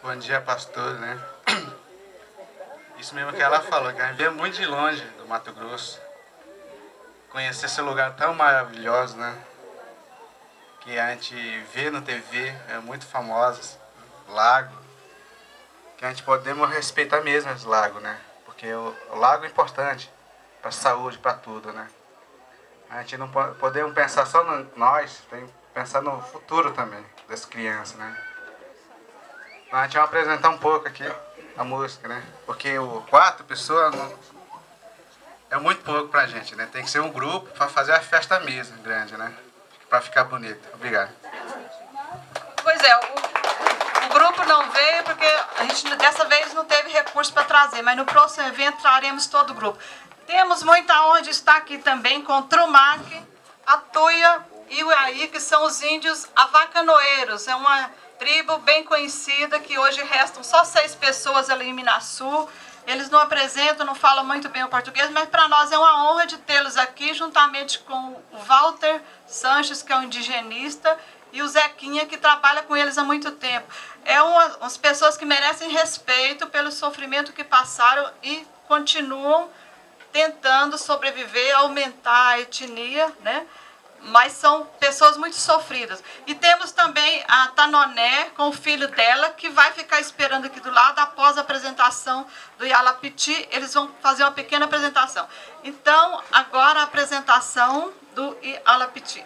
Bom dia, pastor, né? Isso mesmo que ela falou, que a gente veio muito de longe do Mato Grosso. Conhecer esse lugar tão maravilhoso, né? Que a gente vê no TV, é muito famoso, lago. Que a gente podemos respeitar mesmo esse lago, né? Porque o, lago é importante para saúde, para tudo, né? A gente não pode, podemos pensar só no nós, tem que pensar no futuro também das crianças, né? A gente vai apresentar um pouco aqui a música, né? Porque o quatro pessoas não... é muito pouco pra gente, né? Tem que ser um grupo para fazer a festa mesmo, grande, né? Para ficar bonito. Obrigado. Pois é, o, o, grupo não veio porque a gente dessa vez não teve recurso para trazer, mas no próximo evento traremos todo o grupo. Temos muita honra de estar aqui também com Trumac, a Tuia e o que são os índios avacanoeiros. É uma tribo bem conhecida, que hoje restam só seis pessoas ali em Minasul. Eles não apresentam, não falam muito bem o português, mas para nós é uma honra de tê-los aqui, juntamente com o Walter Sanches, que é um indigenista, e o Zequinha, que trabalha com eles há muito tempo. É uma, umas pessoas que merecem respeito pelo sofrimento que passaram e continuam tentando sobreviver, aumentar a etnia, né? Mas são pessoas muito sofridas. E temos também a Tanoné com o filho dela, que vai ficar esperando aqui do lado após a apresentação do Yalapiti. Eles vão fazer uma pequena apresentação. Então, agora a apresentação do Yalapiti.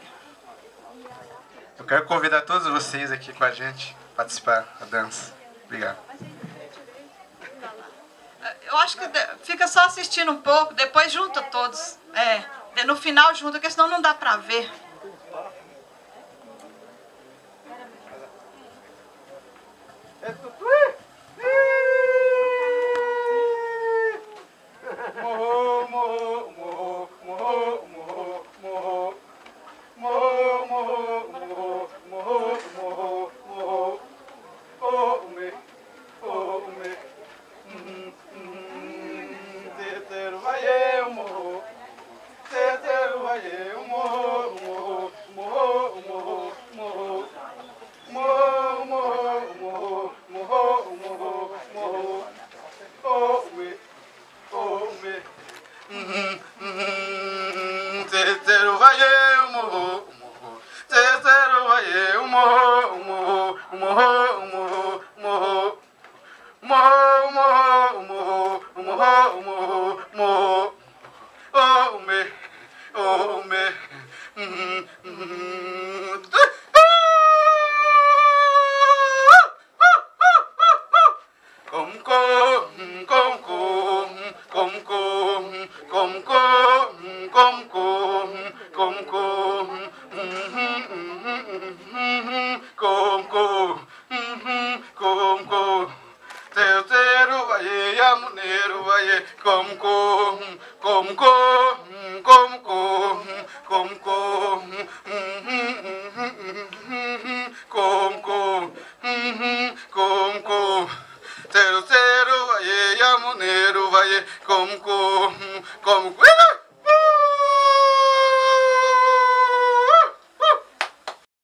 Eu quero convidar todos vocês aqui com a gente a participar da dança. Obrigado. Eu acho que fica só assistindo um pouco, depois junta todos. É no final junto, porque senão não dá para ver. Oh, vai, amuneiro vai, como, con, con,